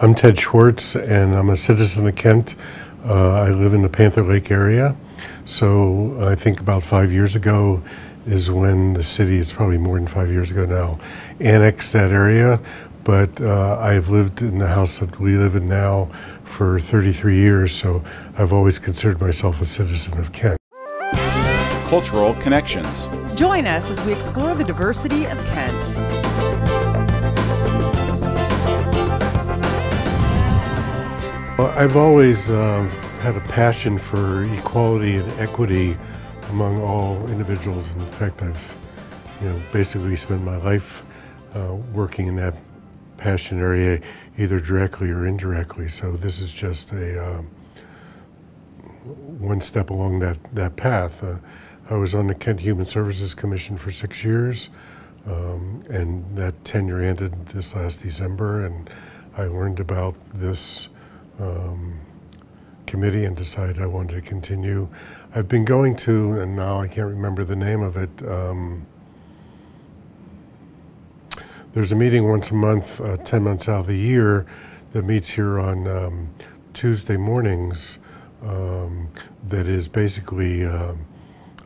I'm Ted Schwartz, and I'm a citizen of Kent. Uh, I live in the Panther Lake area. So I think about five years ago is when the city, it's probably more than five years ago now, annexed that area. But uh, I've lived in the house that we live in now for 33 years, so I've always considered myself a citizen of Kent. Cultural Connections. Join us as we explore the diversity of Kent. Well, I've always um, had a passion for equality and equity among all individuals. In fact, I've you know, basically spent my life uh, working in that passion area, either directly or indirectly. So this is just a uh, one step along that, that path. Uh, I was on the Kent Human Services Commission for six years, um, and that tenure ended this last December, and I learned about this um, committee and decided I wanted to continue. I've been going to, and now I can't remember the name of it. Um, there's a meeting once a month, uh, 10 months out of the year, that meets here on um, Tuesday mornings um, that is basically uh,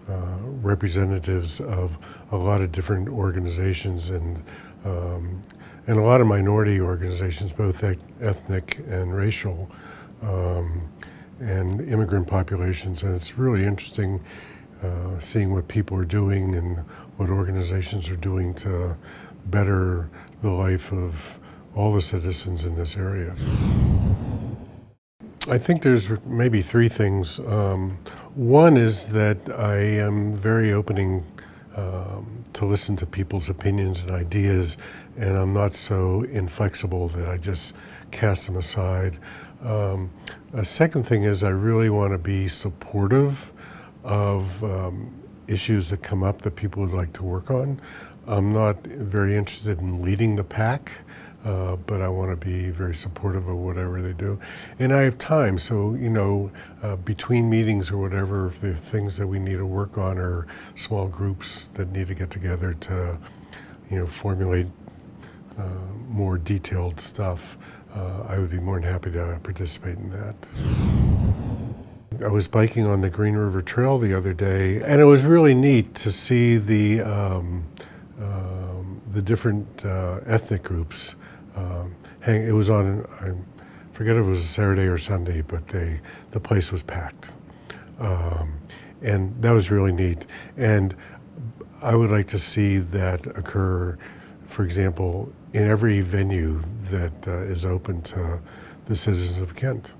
uh, representatives of a lot of different organizations and um, and a lot of minority organizations, both ethnic and racial, um, and immigrant populations. And it's really interesting uh, seeing what people are doing and what organizations are doing to better the life of all the citizens in this area. I think there's maybe three things. Um, one is that I am very opening um, to listen to people's opinions and ideas, and I'm not so inflexible that I just cast them aside. Um, a second thing is I really want to be supportive of um, issues that come up that people would like to work on. I'm not very interested in leading the pack. Uh, but I want to be very supportive of whatever they do. And I have time, so, you know, uh, between meetings or whatever, if the things that we need to work on are small groups that need to get together to, you know, formulate uh, more detailed stuff, uh, I would be more than happy to participate in that. I was biking on the Green River Trail the other day, and it was really neat to see the um, um, the different uh, ethnic groups um, hang, it was on, I forget if it was a Saturday or Sunday, but they, the place was packed. Um, and that was really neat. And I would like to see that occur, for example, in every venue that uh, is open to the citizens of Kent.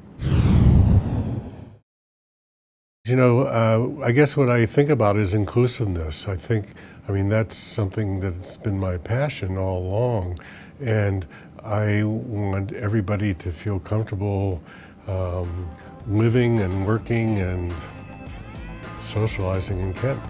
You know, uh, I guess what I think about is inclusiveness. I think, I mean, that's something that's been my passion all along. And I want everybody to feel comfortable um, living and working and socializing in Kent.